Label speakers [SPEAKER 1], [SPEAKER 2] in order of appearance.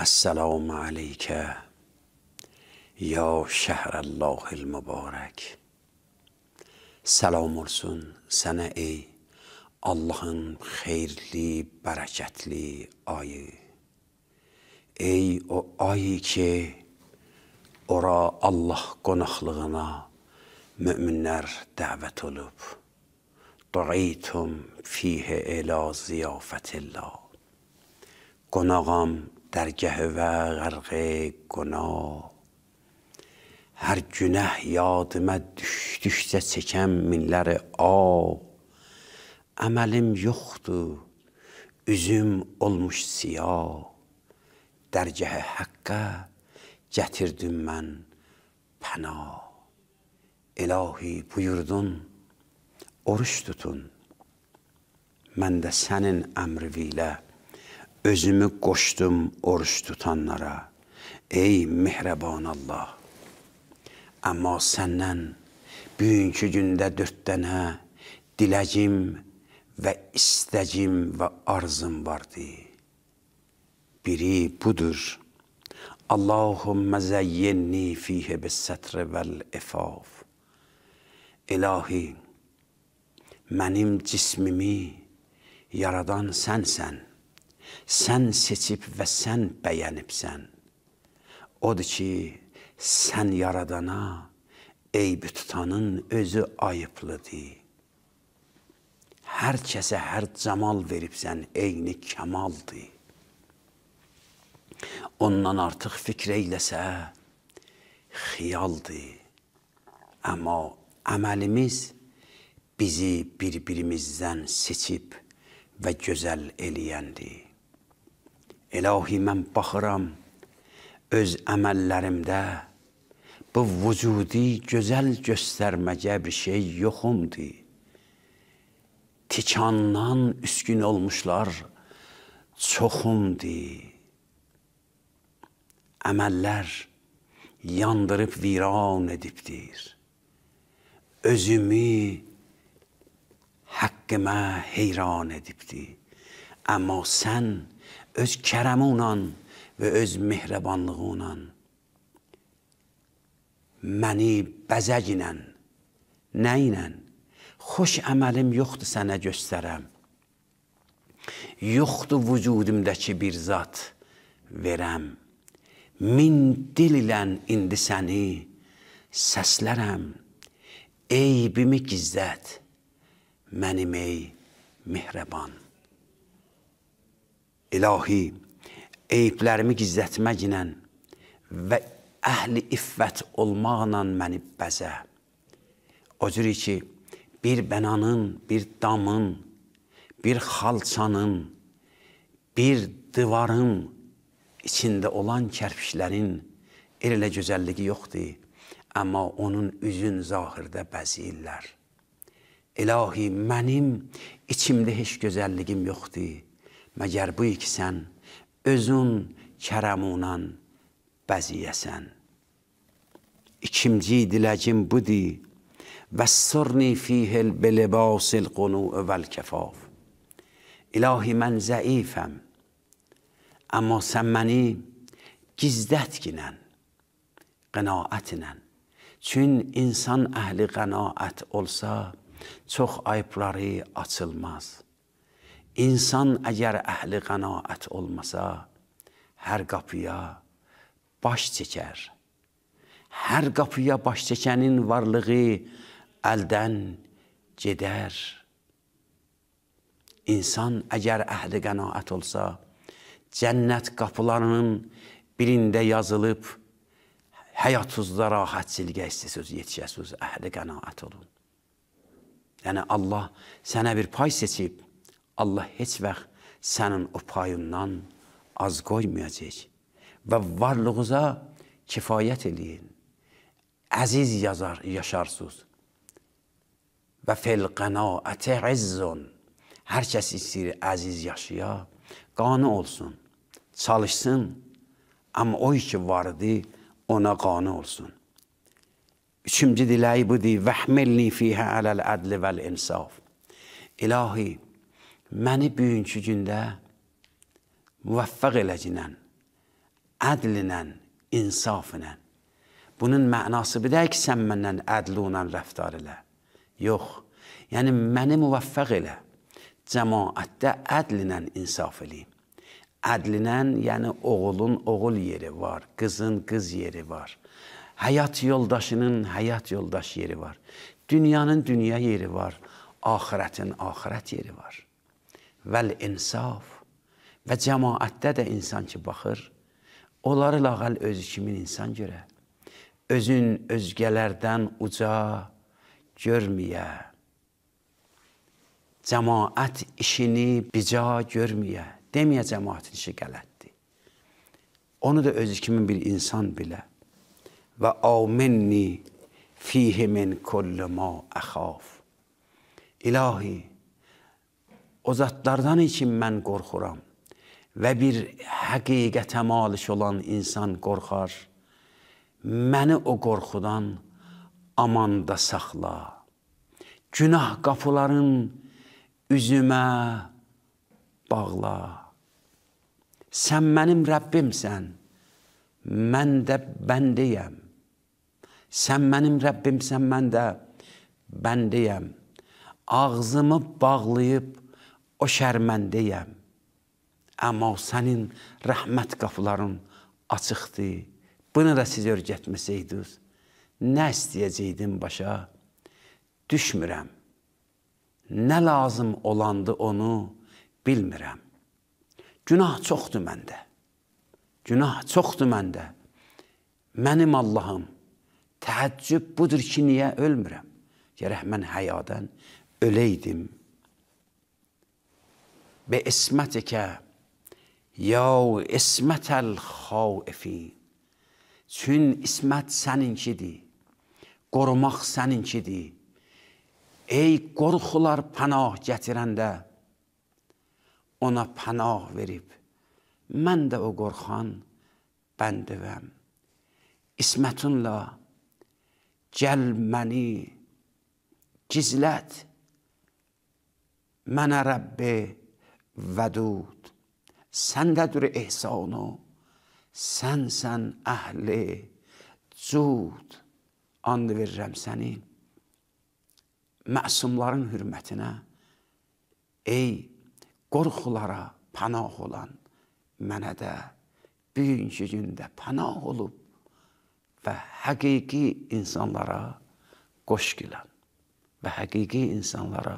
[SPEAKER 1] السلام عليك یا شهر الله المبارک، سلام ارسون سنه ای اللهم خیرلی برکتلی آی ای او آیی که او را الله گناخلغنا مؤمنر دعوت لوب دعیتم فیه الى زیافت الله گناغم dərgəhü və qərqi qonaq. Hər günəh yadıma düşdükcə çəkəm minləri ağ. Əməlim yoxdur, üzüm olmuş siyah. Dərgəhə həqqə gətirdim mən pənah. İlahi buyurdun, oruç tutun. Mən də sənin əmri ilə özümü qoşdum oruç tutanlara. Ey mehriban Allah! Amma səndən bugünkü gündə dörd dənə diləcim və istəcim və arzım vardı. Biri budur. Allahümmə zəyyinni fiyhə bis-sətr vəl-ifaf. İlahi, mənim cismimi yaradan sənsən. Sən seçib və sən bəyənibsən. Odur ki, sən yaradana eybi tutanın özü ayıblıdır. Hər kəsə hər camal veribsən, eyni kəmaldır. Ondan artıq fikr eyləsə, xiyaldır. Amma əməlimiz bizi bir-birimizdən seçib və gözəl eləyəndir. İlahi, mən baxıram, öz əməllərimdə bu vücudi gözəl göstərməcə bir şey yoxumdur. Tikandan üskün olmuşlar çoxumdur. Əməllər yandırıb viran edibdir. Özümü haqqımə heyran edibdir. Amma sən öz kərəmunla və öz mehribanlığınla məni bəzəginlə, nə ilə, xoş əməlim yoxdur sənə göstərəm. Yoxdur vücudumdakı bir zat verəm. Min dil ilə indi səni səslərəm. Eybimi gizlət, mənim ey mehriban. İlahi, eyiblərimi gizlətməklə və əhli iffət olmaqla məni bəzə. O cür ki, bir bənanın, bir damın, bir xalçanın, bir divarın içində olan kərpişlərin elə gözəlliyi yoxdur, amma onun üzün zahirdə bəziyirlər. İlahi, mənim içimdə heç gözəlliyim yoxdur, məgər bu ki, sən özün kərəmunan bəziyəsən. İkinci diləcim budur. Vəssurni fihil bilibasil qunu vəl kəfaf. İlahi, mən zəifəm. Amma sən məni gizlətginən, qənaətlə. Çün insan əhli qənaət olsa, çox ayıbları açılmaz. İnsan əgər əhli qənaət olmasa, hər qapıya baş çəkər. Hər qapıya baş çəkənin varlığı əldən gedər. İnsan əgər əhli qənaət olsa, cənnət qapılarının birində yazılıb, həyatınızda rahatçılığa istəsiniz, yetişəsiniz, əhli qənaət olun. Yəni Allah sənə bir pay seçib, Allah heç vaxt sənin o payından az qoymayacaq və varlığınıza kifayət eləyin. Əziz yazar, yaşarsınız. Və fil qənaəti izzun. Hər kəs istəyir əziz yaşaya, qanı olsun, çalışsın, amma o ki vardı, ona qanı olsun. Üçüncü diləyi budur, vəhmilni fiyhə aləl ədli vəl insaf. İlahi, məni bugünkü gündə müvəffəq eləcəkən, ədlinlə, insafla. Bunun mənası bir deyil ki, sən məndən ədlunla rəftar elə. Yox, yəni məni müvəffəq elə. Cəmaətdə ədlinlə insaf eləyim. Ədlinlə, yəni oğulun oğul yeri var, qızın qız yeri var. Həyat yoldaşının həyat yoldaş yeri var. Dünyanın dünya yeri var, axirətin axirət yeri var. Vəl insaf və cəmaətdə də insan ki baxır, onları lağəl özü kimin insan görə. Özün özgələrdən uca görməyə. Cəmaət işini bica görməyə. Deməyə cəmaətin işi qələtdir. Onu da özü kimin bir insan bilə. Və aminni fihi min kulli ma əxaf. İlahi, o zatlardan için mən qorxuram və bir həqiqətə malik olan insan qorxar. Məni o qorxudan amanda saxla. Günah qapıların üzümə bağla. Sən mənim Rəbbimsən, mən də bəndəyəm. Sən mənim Rəbbimsən, mən də bəndəyəm. Ağzımı bağlayıb o şərməndəyəm. Amma sənin rəhmət qapıların açıqdır. Bunu da siz örgətməsəydiniz, nə istəyəcəkdim başa? Düşmürəm. Nə lazım olandı onu bilmirəm. Günah çoxdur məndə. Günah çoxdur məndə. Mənim Allahım, təəccüb budur ki, niyə ölmürəm? Gərək mən həyadan öləydim. Be ismətikə Ya ismətəl xaifin. Çün ismət səninkidir. Qorumaq səninkidir. Ey qorxular pənah gətirəndə ona pənah verib. Mən də o qorxan bəndivəm. İsmətunla gəl məni gizlət. Mənə Rəbbi vədud. Səndədir ehsanu, sənsən əhli cud. And verirəm səni məsumların hürmətinə, ey qorxulara pənah olan mənə də bugünkü gündə pənah olub və həqiqi insanlara qoş gələn və həqiqi insanlara